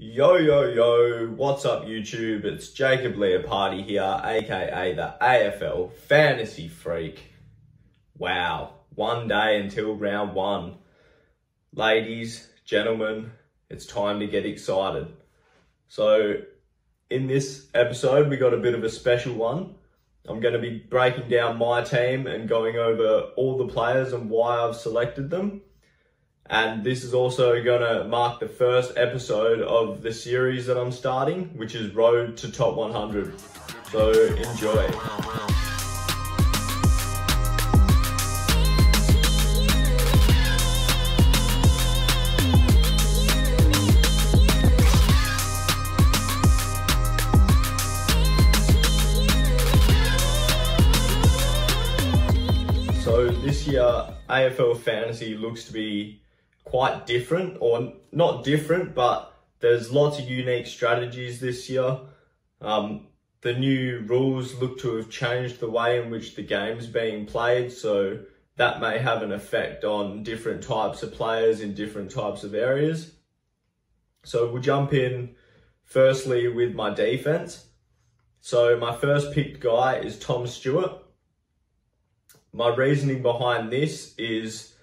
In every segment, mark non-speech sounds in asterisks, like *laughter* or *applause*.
Yo, yo, yo, what's up YouTube? It's Jacob Leopardi here, aka the AFL Fantasy Freak. Wow, one day until round one. Ladies, gentlemen, it's time to get excited. So, in this episode, we got a bit of a special one. I'm going to be breaking down my team and going over all the players and why I've selected them. And this is also going to mark the first episode of the series that I'm starting, which is Road to Top 100. So enjoy. So this year, AFL Fantasy looks to be quite different, or not different, but there's lots of unique strategies this year. Um, the new rules look to have changed the way in which the game's being played, so that may have an effect on different types of players in different types of areas. So we'll jump in firstly with my defense. So my first picked guy is Tom Stewart. My reasoning behind this is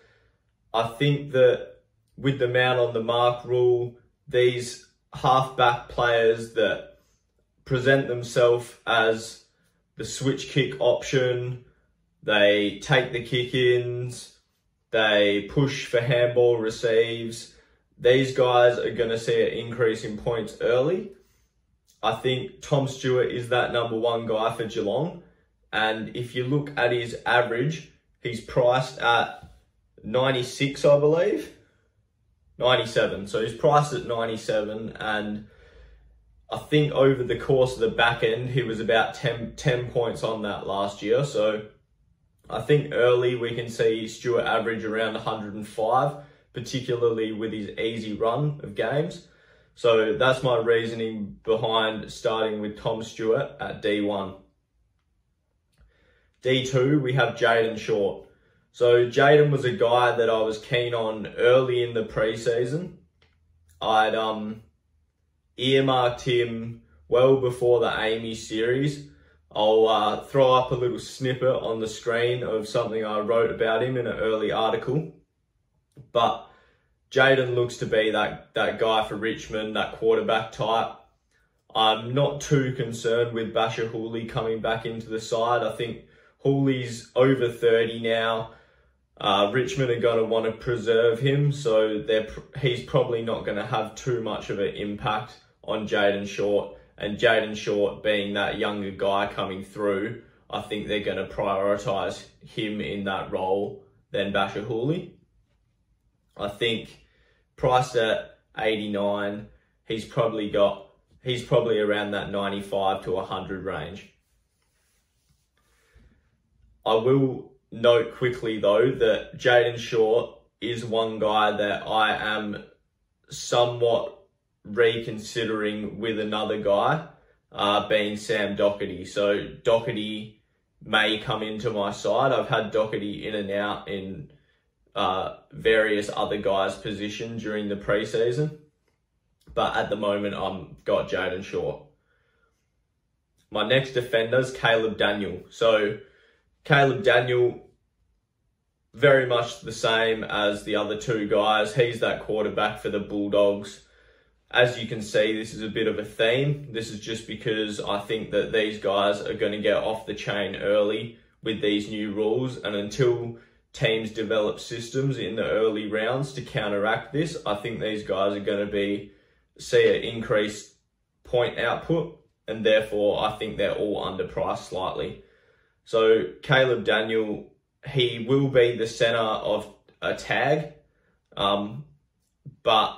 I think that with the man on the mark rule, these halfback players that present themselves as the switch kick option, they take the kick ins, they push for handball receives. These guys are going to see an increase in points early. I think Tom Stewart is that number one guy for Geelong. And if you look at his average, he's priced at 96, I believe. 97. So he's priced at 97 and I think over the course of the back end, he was about 10, 10 points on that last year. So I think early we can see Stewart average around 105, particularly with his easy run of games. So that's my reasoning behind starting with Tom Stewart at D1. D2, we have Jayden Short. So Jayden was a guy that I was keen on early in the preseason. I'd um, earmarked him well before the AAMI series. I'll uh, throw up a little snippet on the screen of something I wrote about him in an early article. But Jayden looks to be that, that guy for Richmond, that quarterback type. I'm not too concerned with Bachar Houli coming back into the side. I think Houli's over 30 now. Uh, Richmond are going to want to preserve him, so they're, he's probably not going to have too much of an impact on Jayden Short. And Jayden Short being that younger guy coming through, I think they're going to prioritise him in that role than Bachar Houli. I think priced at 89, he's probably got, he's probably around that 95 to 100 range. I will note quickly though that Jayden Short is one guy that I am somewhat reconsidering with another guy, uh, being Sam Docherty. So Docherty may come into my side. I've had Docherty in and out in uh, various other guys' position during the preseason. But at the moment, I'm got Jayden Short. My next defender is Caleb Daniel. So Caleb Daniel, very much the same as the other two guys. He's that quarterback for the Bulldogs. As you can see, this is a bit of a theme. This is just because I think that these guys are going to get off the chain early with these new rules. And until teams develop systems in the early rounds to counteract this, I think these guys are going to be see an increased point output. And therefore, I think they're all underpriced slightly. So Caleb Daniel, he will be the center of a tag, um, but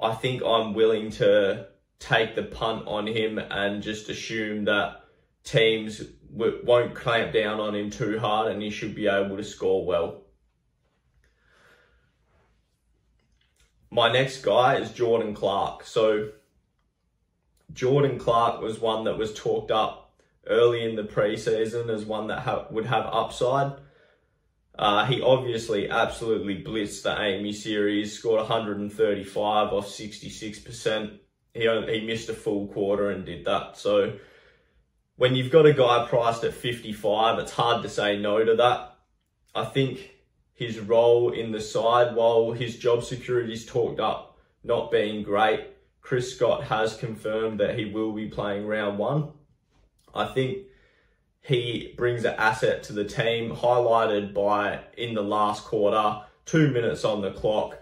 I think I'm willing to take the punt on him and just assume that teams w- won't clamp down on him too hard and he should be able to score well. My next guy is Jordan Clark. So Jordan Clark was one that was talked up early in the preseason as one that ha- would have upside. Uh, he obviously absolutely blitzed the AAMI series, scored 135 off 66%. He, he missed a full quarter and did that. So when you've got a guy priced at 55, it's hard to say no to that. I think his role in the side, while his job security is talked up not being great, Chris Scott has confirmed that he will be playing round one. I think he brings an asset to the team, highlighted by in the last quarter, two minutes on the clock,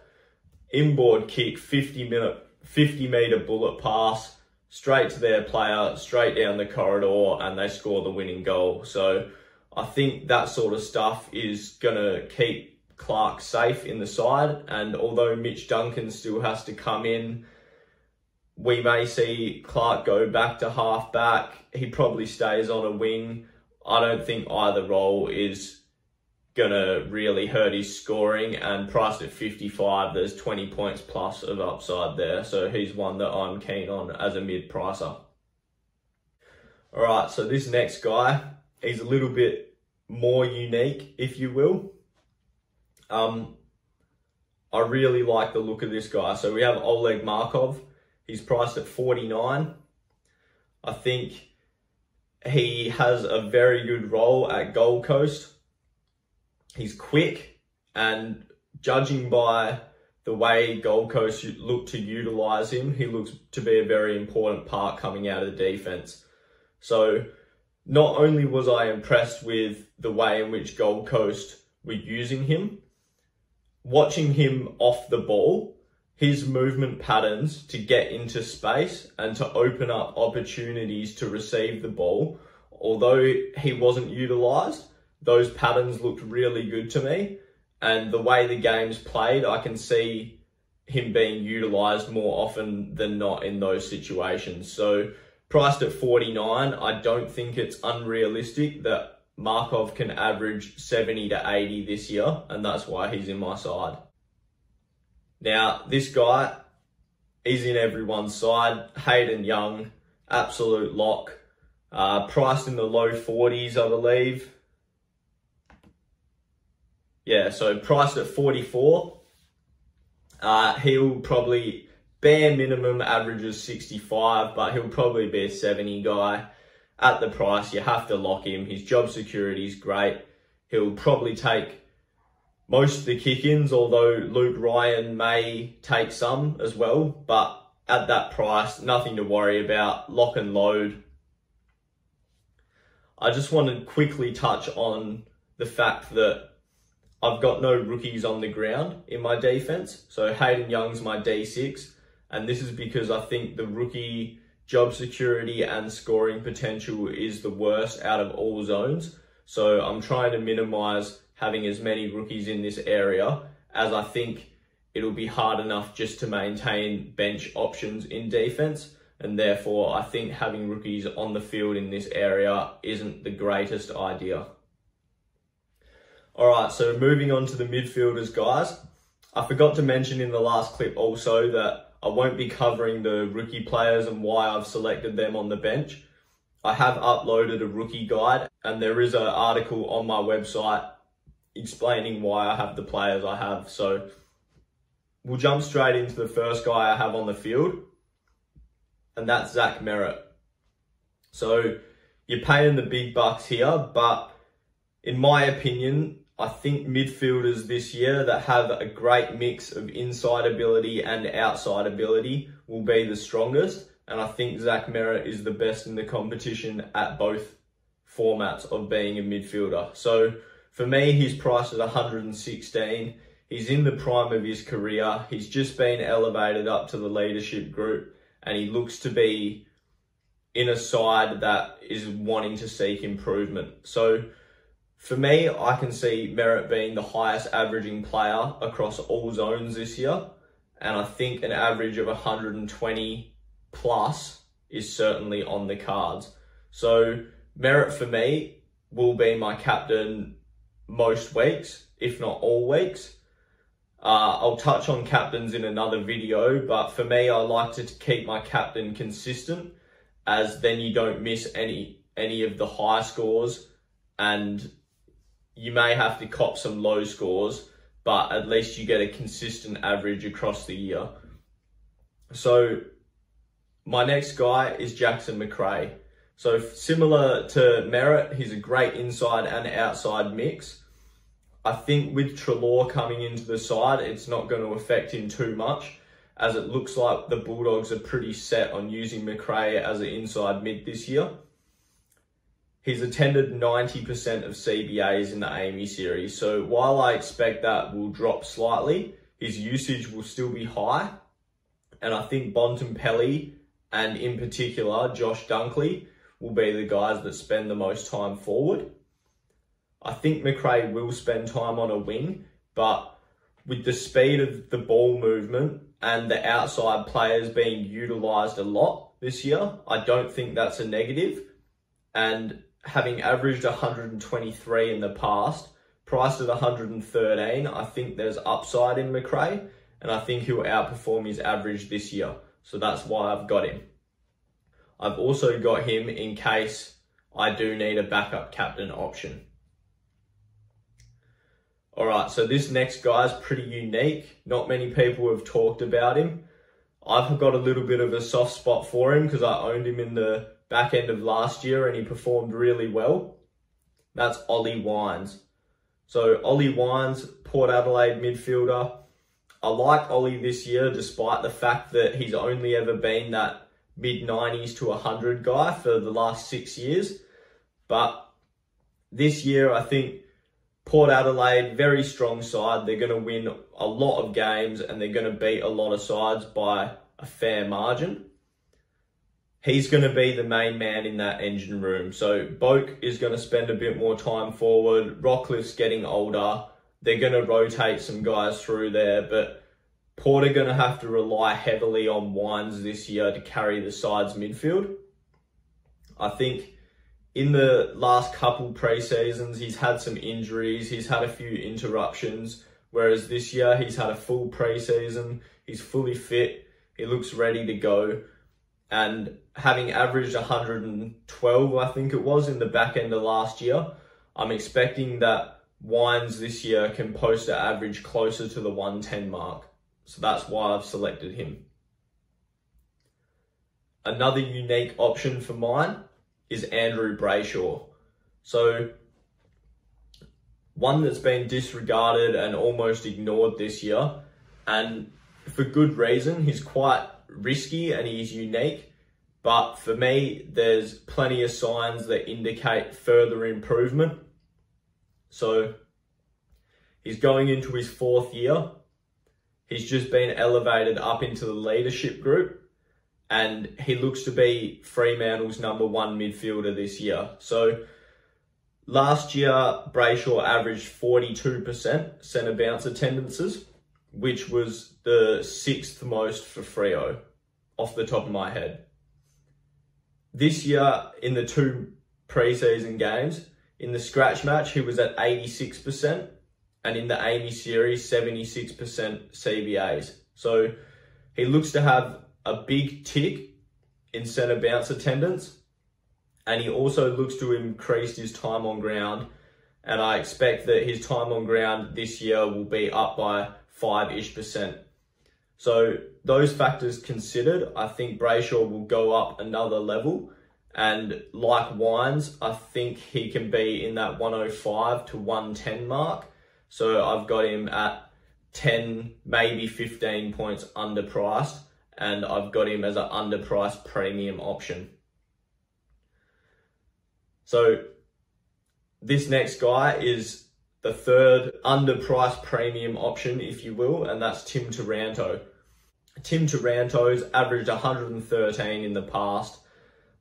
inboard kick, 50 minute, 50 meter bullet pass, straight to their player, straight down the corridor, and they score the winning goal. So I think that sort of stuff is going to keep Clark safe in the side. And although Mitch Duncan still has to come in, we may see Clark go back to half back. He probably stays on a wing. I don't think either role is gonna really hurt his scoring and priced at 55 there's 20 points plus of upside there so he's one that I'm keen on as a mid pricer all right so this next guy he's a little bit more unique if you will. Um I really like the look of this guy. So we have Oleg Markov. He's priced at 49 I think he has a very good role at Gold Coast. He's quick and judging by the way Gold Coast look to utilise him, he looks to be a very important part coming out of the defence. So not only was I impressed with the way in which Gold Coast were using him, watching him off the ball, his movement patterns to get into space and to open up opportunities to receive the ball, although he wasn't utilised, those patterns looked really good to me. And the way the game's played, I can see him being utilised more often than not in those situations. So priced at 49, I don't think it's unrealistic that Markov can average 70 to 80 this year, and that's why he's in my side. Now, this guy, he's in everyone's side. Hayden Young, absolute lock. Uh, priced in the low 40s, I believe. Yeah, so priced at 44. Uh, he'll probably, bare minimum averages 65, but he'll probably be a 70 guy. At the price, you have to lock him. His job security is great. He'll probably take most of the kick-ins, although Luke Ryan may take some as well, but at that price, nothing to worry about, lock and load. I just want to quickly touch on the fact that I've got no rookies on the ground in my defense. So Hayden Young's my D6, and this is because I think the rookie job security and scoring potential is the worst out of all zones. So I'm trying to minimize having as many rookies in this area as I think it'll be hard enough just to maintain bench options in defense. And therefore, I think having rookies on the field in this area isn't the greatest idea. All right, so moving on to the midfielders, guys. I forgot to mention in the last clip also that I won't be covering the rookie players and why I've selected them on the bench. I have uploaded a rookie guide and there is an article on my website explaining why I have the players I have. So we'll jump straight into the first guy I have on the field, and that's Zach Merrett. So you're paying the big bucks here, but in my opinion, I think midfielders this year that have a great mix of inside ability and outside ability will be the strongest. And I think Zach Merrett is the best in the competition at both formats of being a midfielder. So for me, he's priced at 116. He's in the prime of his career. He's just been elevated up to the leadership group and he looks to be in a side that is wanting to seek improvement. So for me, I can see Merrett being the highest averaging player across all zones this year. And I think an average of 120 plus is certainly on the cards. So Merrett for me will be my captain most weeks, if not all weeks. Uh, I'll touch on captains in another video, but for me, I like to keep my captain consistent as then you don't miss any any of the high scores and you may have to cop some low scores, but at least you get a consistent average across the year. So my next guy is Jackson Macrae. So similar to Merrett, he's a great inside and outside mix. I think with Treloar coming into the side, it's not going to affect him too much as it looks like the Bulldogs are pretty set on using Macrae as an inside mid this year. He's attended 90% of CBAs in the AAMI series, so while I expect that will drop slightly, his usage will still be high. And I think Bontempelli and in particular Josh Dunkley will be the guys that spend the most time forward. I think Macrae will spend time on a wing, but with the speed of the ball movement and the outside players being utilised a lot this year, I don't think that's a negative. And having averaged 123 in the past, priced at 113, I think there's upside in Macrae, and I think he'll outperform his average this year. So that's why I've got him. I've also got him in case I do need a backup captain option. All right, so this next guy is pretty unique. Not many people have talked about him. I've got a little bit of a soft spot for him because I owned him in the back end of last year and he performed really well. That's Ollie Wines. So Ollie Wines, Port Adelaide midfielder. I like Ollie this year despite the fact that he's only ever been that mid 90s to 100 guy for the last six years. But this year, I think Port Adelaide, very strong side. They're going to win a lot of games and they're going to beat a lot of sides by a fair margin. He's going to be the main man in that engine room. So Boak is going to spend a bit more time forward. Rockliff's getting older. They're going to rotate some guys through there, but Port are going to have to rely heavily on Wines this year to carry the side's midfield. I think in the last couple pre-seasons, he's had some injuries, he's had a few interruptions, whereas this year he's had a full pre-season, he's fully fit, he looks ready to go. And having averaged 112, I think it was, in the back end of last year, I'm expecting that Wines this year can post an average closer to the 110 mark. So that's why I've selected him. Another unique option for mine is Andrew Brayshaw. So one that's been disregarded and almost ignored this year, and for good reason. He's quite risky and he's unique, but for me, there's plenty of signs that indicate further improvement. So he's going into his fourth year. He's just been elevated up into the leadership group and he looks to be Fremantle's number one midfielder this year. So last year, Brayshaw averaged 42% centre bounce attendances, which was the sixth most for Freo, off the top of my head. This year, in the two preseason games, in the scratch match, he was at 86%, and in the AAMI series, 76% CBAs. So he looks to have a big tick in centre bounce attendance, and he also looks to increase his time on ground. And I expect that his time on ground this year will be up by five ish percent. So those factors considered, I think Brayshaw will go up another level. And like Wines, I think he can be in that 105 to 110 mark. So I've got him at 10, maybe 15 points underpriced and I've got him as an underpriced premium option. So this next guy is the third underpriced premium option, if you will, and that's Tim Taranto. Tim Taranto's averaged 113 in the past.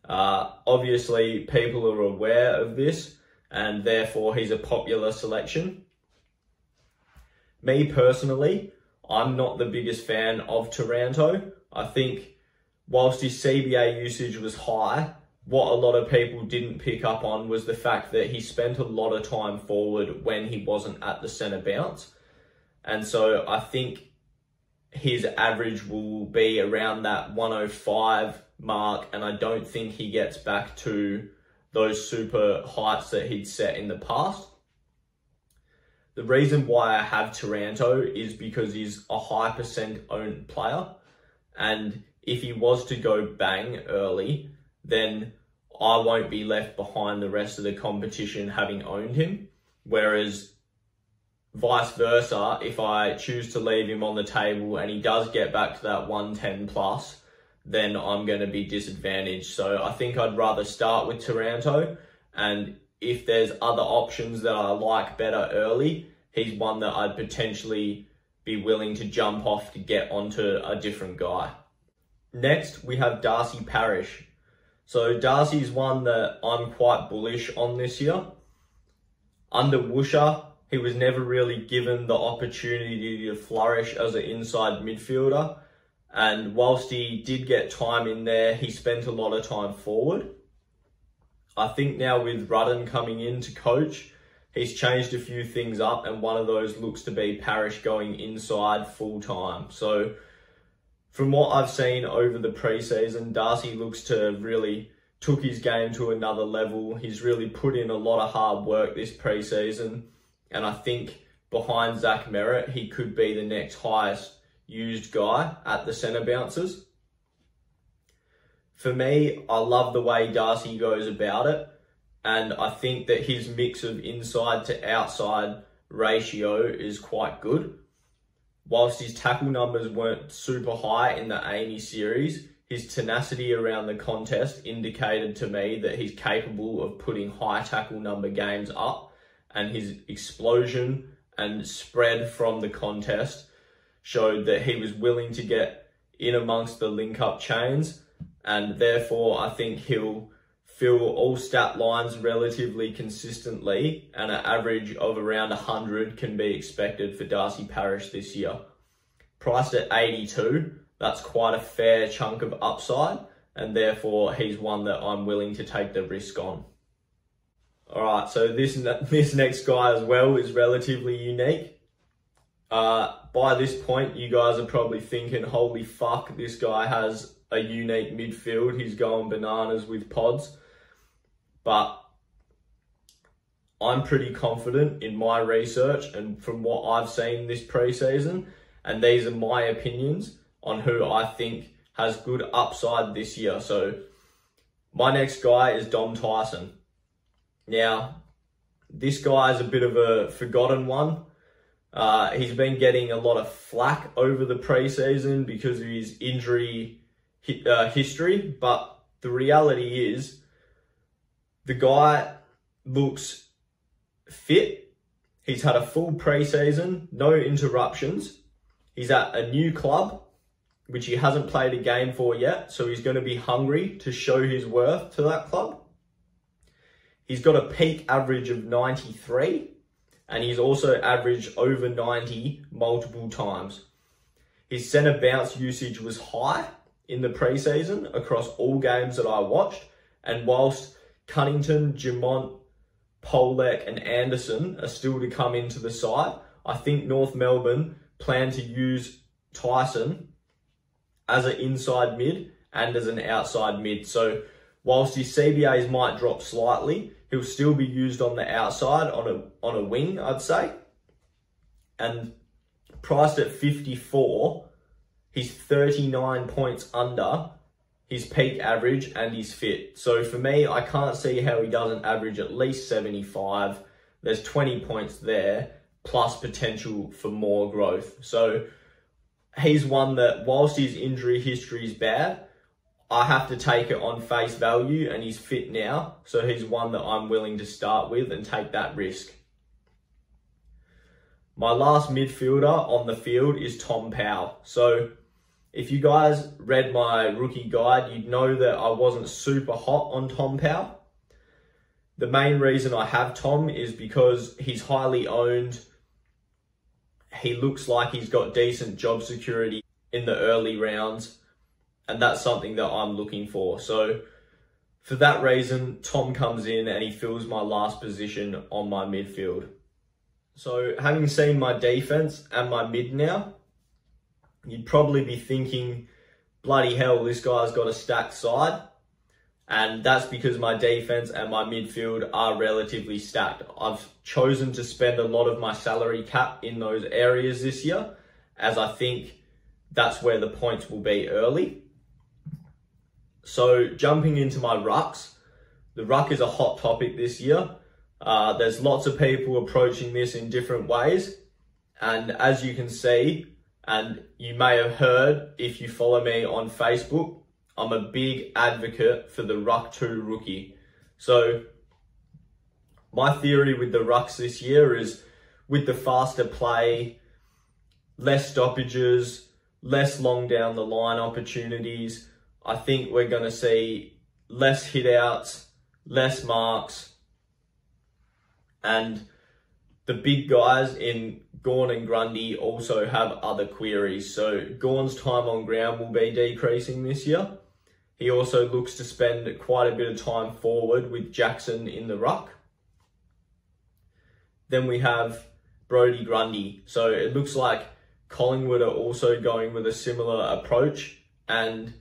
Uh, obviously, people are aware of this, and therefore he's a popular selection. Me personally, I'm not the biggest fan of Taranto. I think whilst his CBA usage was high, what a lot of people didn't pick up on was the fact that he spent a lot of time forward when he wasn't at the centre bounce. And so I think his average will be around that 105 mark, and I don't think he gets back to those super heights that he'd set in the past. The reason why I have Taranto is because he's a high percent owned player. And if he was to go bang early, then I won't be left behind the rest of the competition having owned him. Whereas vice versa, if I choose to leave him on the table and he does get back to that 110 plus, then I'm going to be disadvantaged. So I think I'd rather start with Taranto and if there's other options that I like better early, he's one that I'd potentially be willing to jump off to get onto a different guy. Next, we have Darcy Parish. So Darcy's one that I'm quite bullish on this year. Under Woosha, he was never really given the opportunity to flourish as an inside midfielder. And whilst he did get time in there, he spent a lot of time forward. I think now with Rutten coming in to coach, he's changed a few things up, and one of those looks to be Parish going inside full time. So, from what I've seen over the preseason, Darcy looks to have really took his game to another level. He's really put in a lot of hard work this preseason, and I think behind Zach Merrett, he could be the next highest used guy at the centre bounces for me, I love the way Darcy goes about it. And I think that his mix of inside to outside ratio is quite good. Whilst his tackle numbers weren't super high in the AAMI series, his tenacity around the contest indicated to me that he's capable of putting high tackle number games up and his explosion and spread from the contest showed that he was willing to get in amongst the link up chains and therefore I think he'll fill all stat lines relatively consistently and an average of around 100 can be expected for Darcy Parish this year. Priced at 82, that's quite a fair chunk of upside and therefore he's one that I'm willing to take the risk on. Alright, so this, *laughs* this next guy as well is relatively unique. Uh, by this point, you guys are probably thinking, holy fuck, this guy has a unique midfield. He's going bananas with pods. But I'm pretty confident in my research and from what I've seen this preseason. And these are my opinions on who I think has good upside this year. So my next guy is Dom Tyson. Now, this guy is a bit of a forgotten one. Uh, he's been getting a lot of flack over the preseason because of his injury uh, history, but the reality is the guy looks fit. He's had a full preseason, no interruptions. He's at a new club, which he hasn't played a game for yet, so he's going to be hungry to show his worth to that club. He's got a peak average of 93, and he's also averaged over 90 multiple times. His centre bounce usage was high, in the preseason across all games that I watched. And whilst Cunnington, Dumont, Polec, and Anderson are still to come into the side, I think North Melbourne plan to use Tyson as an inside mid and as an outside mid. So whilst his CBAs might drop slightly, he'll still be used on the outside on a on a wing, I'd say. And priced at 54, He's 39 points under his peak average and he's fit. So for me, I can't see how he doesn't average at least 75. There's 20 points there, plus potential for more growth. So he's one that, whilst his injury history is bad, I have to take it on face value and he's fit now. So he's one that I'm willing to start with and take that risk. My last midfielder on the field is Tom Powell. So if you guys read my rookie guide, you'd know that I wasn't super hot on Tom Powell. The main reason I have Tom is because he's highly owned. He looks like he's got decent job security in the early rounds, and that's something that I'm looking for. So, for that reason, Tom comes in and he fills my last position on my midfield. So, having seen my defense and my mid now, you'd probably be thinking, bloody hell, this guy's got a stacked side. And that's because my defense and my midfield are relatively stacked. I've chosen to spend a lot of my salary cap in those areas this year, as I think that's where the points will be early. So jumping into my rucks, the ruck is a hot topic this year. Uh, there's lots of people approaching this in different ways. And as you can see, and you may have heard if you follow me on Facebook, I'm a big advocate for the Ruck 2 rookie. So my theory with the Rucks this year is with the faster play, less stoppages, less long down the line opportunities, I think we're going to see less hit outs, less marks, and the big guys in Gawn and Grundy also have other queries. So Gawn's time on ground will be decreasing this year. He also looks to spend quite a bit of time forward with Jackson in the ruck. Then we have Brodie Grundy. So it looks like Collingwood are also going with a similar approach. And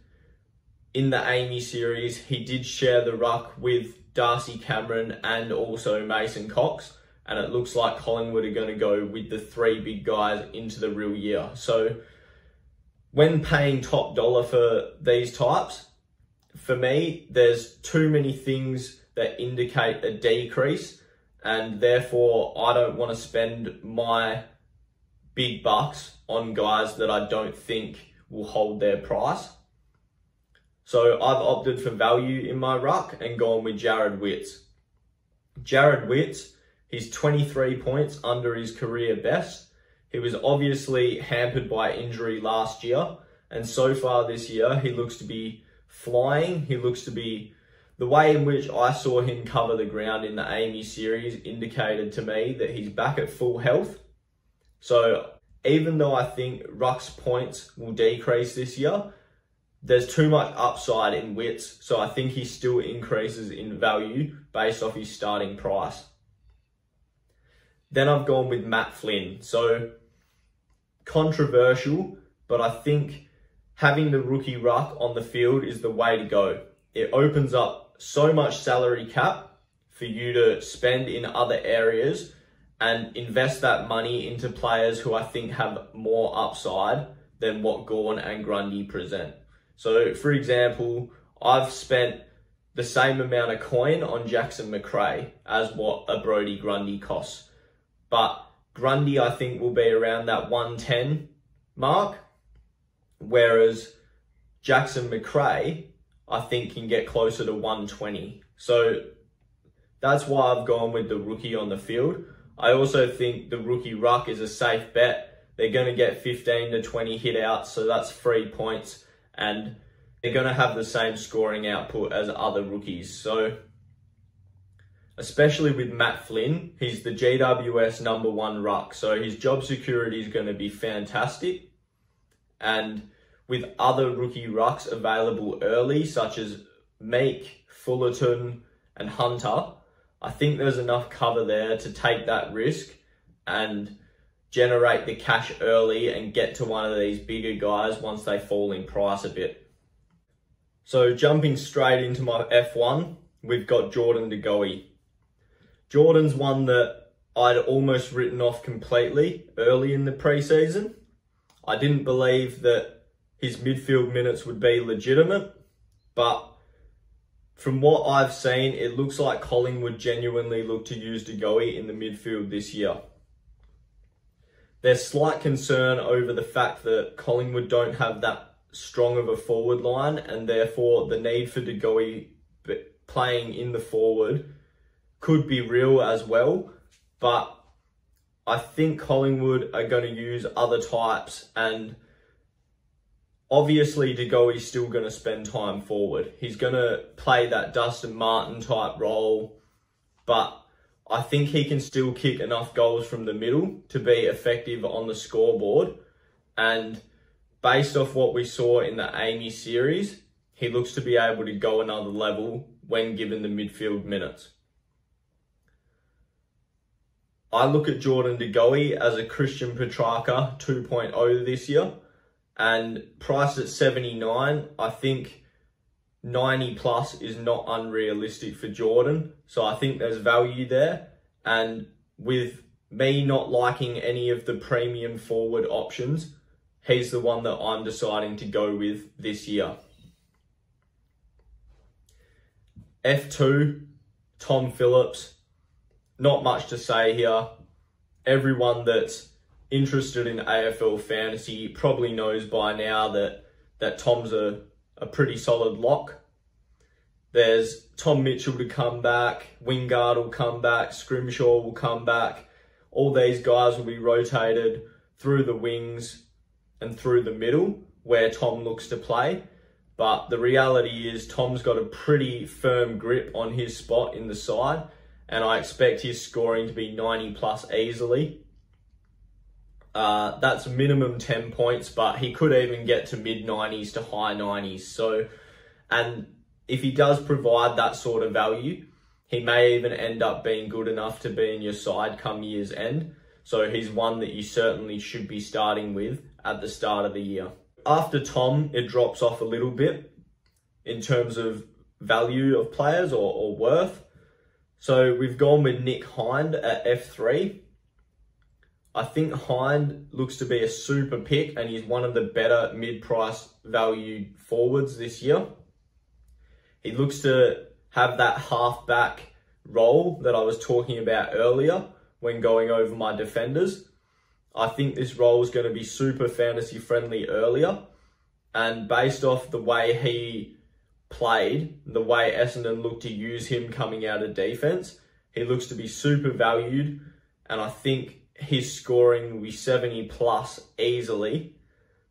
in the AAMI series, he did share the ruck with Darcy Cameron and also Mason Cox. And it looks like Collingwood are going to go with the three big guys into the real year. So when paying top dollar for these types, for me, there's too many things that indicate a decrease. And therefore, I don't want to spend my big bucks on guys that I don't think will hold their price. So I've opted for value in my ruck and gone with Jarrod Witts. Jarrod Witts, he's 23 points under his career best. He was obviously hampered by injury last year, and so far this year, he looks to be flying. He looks to be the way in which I saw him cover the ground in the AAMI series indicated to me that he's back at full health. So even though I think Ruck's points will decrease this year, there's too much upside in Witts, so I think he still increases in value based off his starting price. Then I've gone with Matt Flynn. So controversial, but I think having the rookie ruck on the field is the way to go. It opens up so much salary cap for you to spend in other areas and invest that money into players who I think have more upside than what Gawn and Grundy present. So, for example, I've spent the same amount of coin on Jackson Macrae as what a Brodie Grundy costs. But Grundy, I think, will be around that 110 mark, whereas Jackson Macrae, I think, can get closer to 120. So that's why I've gone with the rookie on the field. I also think the rookie ruck is a safe bet. They're going to get 15 to 20 hit outs, so that's three points and they're going to have the same scoring output as other rookies. So, especially with Matt Flynn, he's the GWS number one ruck. So, his job security is going to be fantastic. And with other rookie rucks available early, such as Make, Fullerton, and Hunter, I think there's enough cover there to take that risk and generate the cash early and get to one of these bigger guys once they fall in price a bit. So jumping straight into my F1, we've got Jordan De Goey. Jordan's one that I'd almost written off completely early in the preseason. I didn't believe that his midfield minutes would be legitimate, but from what I've seen, it looks like Collingwood genuinely look to use De Goey in the midfield this year. There's slight concern over the fact that Collingwood don't have that strong of a forward line and therefore the need for De Goey playing in the forward could be real as well. But I think Collingwood are going to use other types and obviously Goey's still going to spend time forward. He's going to play that Dustin Martin type role, but I think he can still kick enough goals from the middle to be effective on the scoreboard. And based off what we saw in the AAMI series, he looks to be able to go another level when given the midfield minutes. I look at Jordan De Goey as a Christian Petracca 2.0 this year and priced at 79, I think 90 plus is not unrealistic for Jordan. So I think there's value there. And with me not liking any of the premium forward options, he's the one that I'm deciding to go with this year. F2, Tom Phillips. Not much to say here. Everyone that's interested in AFL fantasy probably knows by now that, that Tom's a, a pretty solid lock. There's Tom Mitchell to come back, Wingard will come back, Scrimshaw will come back. All these guys will be rotated through the wings and through the middle where Tom looks to play. But the reality is Tom's got a pretty firm grip on his spot in the side and I expect his scoring to be 90 plus easily. Uh, that's minimum 10 points, but he could even get to mid 90s to high 90s. So, and if he does provide that sort of value, he may even end up being good enough to be in your side come year's end. So he's one that you certainly should be starting with at the start of the year. After Tom, it drops off a little bit in terms of value of players or, or worth. So we've gone with Nick Hind at F3. I think Hind looks to be a super pick and he's one of the better mid-price value forwards this year. He looks to have that half-back role that I was talking about earlier when going over my defenders. I think this role is going to be super fantasy friendly earlier. And based off the way he played, the way Essendon looked to use him coming out of defense, he looks to be super valued, and I think his scoring will be 70 plus easily,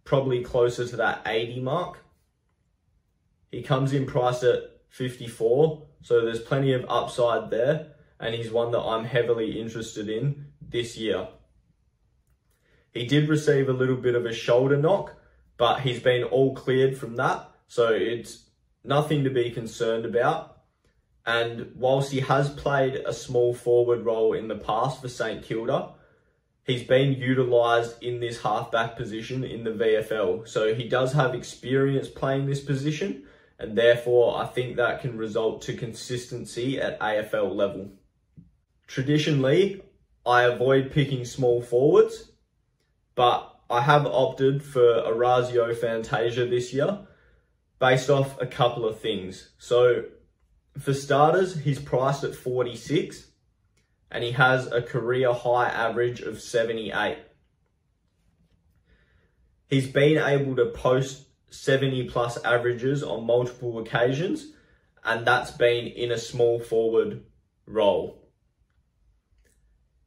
probably closer to that 80 mark. He comes in priced at 54, so there's plenty of upside there, and he's one that I'm heavily interested in this year. He did receive a little bit of a shoulder knock, but he's been all cleared from that, so it's nothing to be concerned about. And whilst he has played a small forward role in the past for St Kilda, he's been utilised in this halfback position in the VFL. So he does have experience playing this position, and therefore I think that can result to consistency at AFL level. Traditionally, I avoid picking small forwards, but I have opted for Orazio Fantasia this year based off a couple of things. So for starters, he's priced at 46 and he has a career high average of 78. He's been able to post 70 plus averages on multiple occasions and that's been in a small forward role.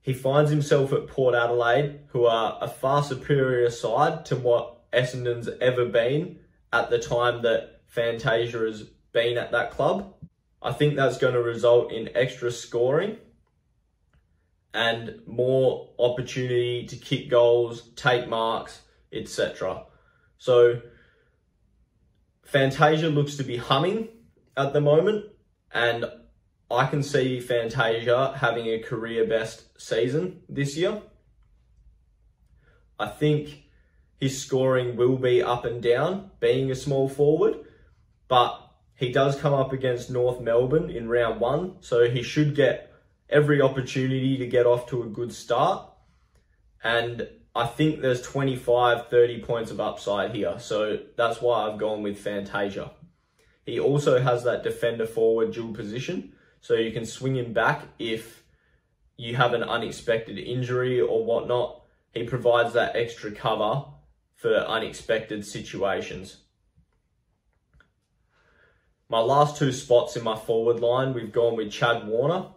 He finds himself at Port Adelaide, who are a far superior side to what Essendon's ever been at the time that Fantasia has been at that club. I think that's going to result in extra scoring and more opportunity to kick goals, take marks, etc. So Fantasia looks to be humming at the moment, and I can see Fantasia having a career best season this year. I think his scoring will be up and down, being a small forward, but he does come up against North Melbourne in round one, so he should get every opportunity to get off to a good start. And I think there's 25, 30 points of upside here, so that's why I've gone with Fantasia. He also has that defender forward dual position, so you can swing him back if you have an unexpected injury or whatnot. He provides that extra cover for unexpected situations. My last two spots in my forward line, we've gone with Chad Warner.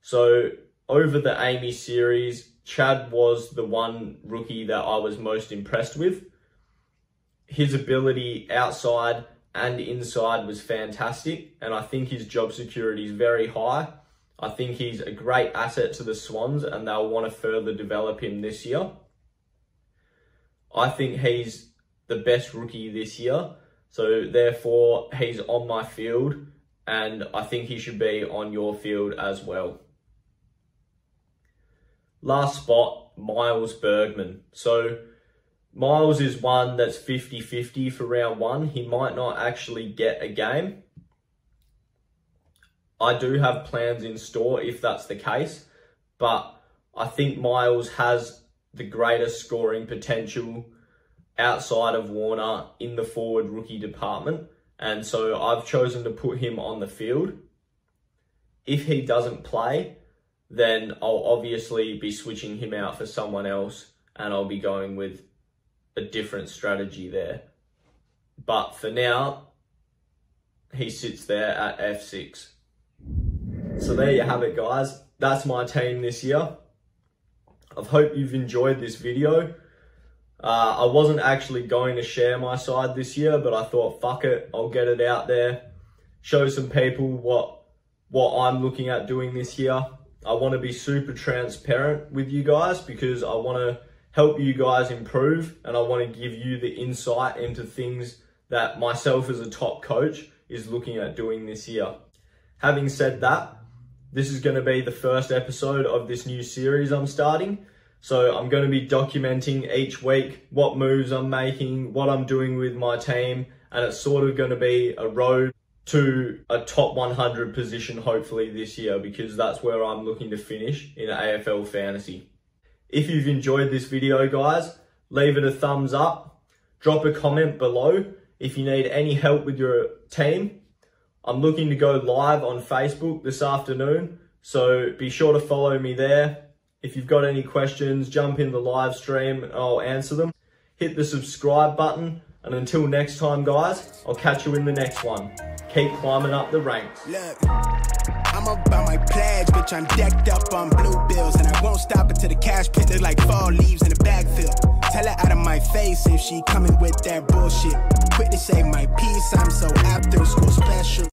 So over the AAMI series, Chad was the one rookie that I was most impressed with. His ability outside and inside was fantastic, and I think his job security is very high. I think he's a great asset to the Swans, and they'll want to further develop him this year. I think he's the best rookie this year, so therefore he's on my field, and I think he should be on your field as well. Last spot, Miles Bergman. So Miles is one that's 50 50 for round one. He might not actually get a game. I do have plans in store if that's the case, but I think Miles has the greatest scoring potential outside of Warner in the forward rookie department. And so I've chosen to put him on the field. If he doesn't play, then I'll obviously be switching him out for someone else and I'll be going with a different strategy there. But for now, he sits there at F6. So there you have it, guys. That's my team this year. I hope you've enjoyed this video. Uh, I wasn't actually going to share my side this year, but I thought, fuck it, I'll get it out there, show some people what what I'm looking at doing this year. I want to be super transparent with you guys because I want to help you guys improve and I want to give you the insight into things that myself as a top coach is looking at doing this year. Having said that, this is going to be the first episode of this new series I'm starting. So I'm going to be documenting each week what moves I'm making, what I'm doing with my team, and it's sort of going to be a road to a top 100 position hopefully this year because that's where I'm looking to finish in AFL fantasy. If you've enjoyed this video guys, leave it a thumbs up, drop a comment below if you need any help with your team. I'm looking to go live on Facebook this afternoon, so be sure to follow me there if you've got any questions, jump in the live stream and I'll answer them. Hit the subscribe button. And until next time, guys, I'll catch you in the next one. Keep climbing up the ranks. Look, I'm about my pledge, bitch. I'm decked up on blue bills. And I won't stop until the cash pit like fall leaves in. Tell her out of my face if she coming with that bullshit. To my I'm so after school special.